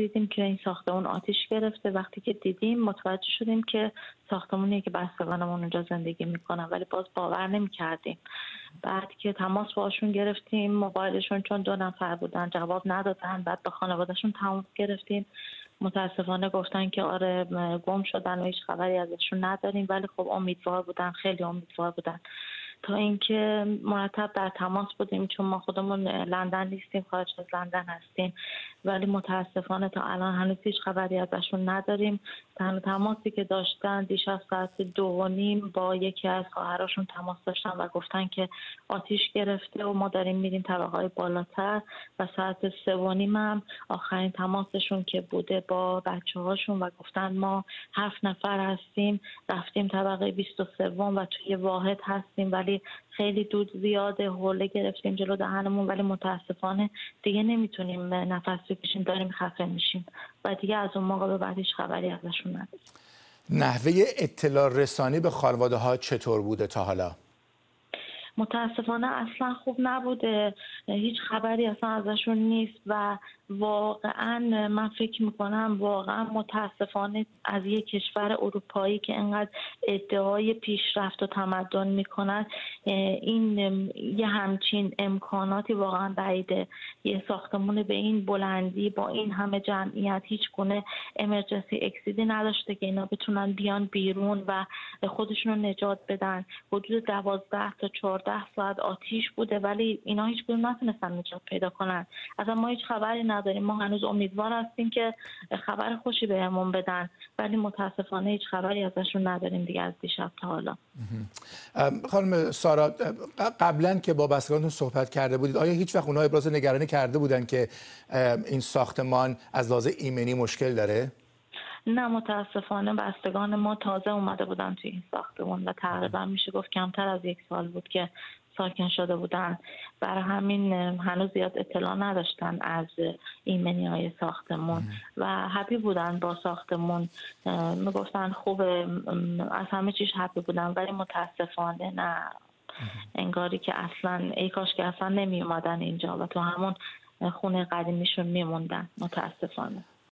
دیدیم که این ساختمون آتیش گرفته. وقتی که دیدیم متوجه شدیم که ساختمونی که بستگانمون اونجا زندگی می‌کنن ولی باز باور نمی‌کردیم. بعد که تماس باشون گرفتیم موبایلشون چون دو نفر بودن جواب ندادن بعد به خانوادهشون تماس گرفتیم. متاسفانه گفتن که آره گم شدن و هیچ خبری ازشون نداریم ولی خب امیدوار بودن خیلی امیدوار بودن. تا اینکه مرتب در تماس بودیم چون ما خودمون لندن نیستیم خارج از لندن هستیم. ولی متاسفانه تا الان هنوز هیچ خبری ازشون نداریم. تنها تماسی که داشتن دیشب ساعت دو و نیم با یکی از خواهراشون تماس داشتن و گفتن که آتیش گرفته و ما داریم میریم طبقه های بالاتر و ساعت سه و نیم هم آخرین تماسشون که بوده با بچه هاشون و گفتن ما هفت نفر هستیم رفتیم طبقه 23 و توی واحد هستیم ولی خیلی دود زیاده حوله گرفتیم جلو دهنمون ولی متاسفانه دیگه نمی‌تونیم نفس بکشیم داریم خفه میشیم و دیگه از اون موقع به بعد هیچ خبری ازشون نحوه اطلاع رسانی به خانواده ها چطور بوده تا حالا؟ متاسفانه اصلا خوب نبوده. هیچ خبری اصلا ازشون نیست و واقعا من فکر می‌کنم واقعا متاسفانه از یک کشور اروپایی که انقدر ادعای پیشرفت و تمدن می‌کنن این یه همچین امکاناتی واقعا بعیده. یه ساختمون به این بلندی با این همه جمعیت هیچ گونه امرجنسی اکسیدی نداشته که اینا بتونن بیان بیرون و خودشون رو نجات بدن. حدود دوازده تا چهارده ساعت آتیش بوده ولی اینا هیچ گونه نتونستن نجات پیدا کنن. اصلا ما هیچ خبری نداریم. ما هنوز امیدوار هستیم که خبر خوشی بهمون بدن ولی متاسفانه هیچ خبری ازشون نداریم دیگه از دیشب تا حالا. خانم سارا قبلا که با بستگانتون صحبت کرده بودید آیا هیچ وقت اونها ابراز نگرانی کرده بودن که این ساختمان از لحاظ ایمنی مشکل داره؟ نه متاسفانه بستگان ما تازه اومده بودن توی این ساختمون و تقریبا میشه گفت کمتر از یک سال بود که ساکن شده بودن. برای همین هنوز زیاد اطلاع نداشتن از ایمنی های ساختمون و حبی بودن با ساختمون. می‌گفتن خوب از همه چیش حبی بودن ولی متاسفانه نه. انگاری که اصلا ای کاش که اصلا نمی اومدن اینجا و تو همون خونه قدیمیشون میموندن. متاسفانه.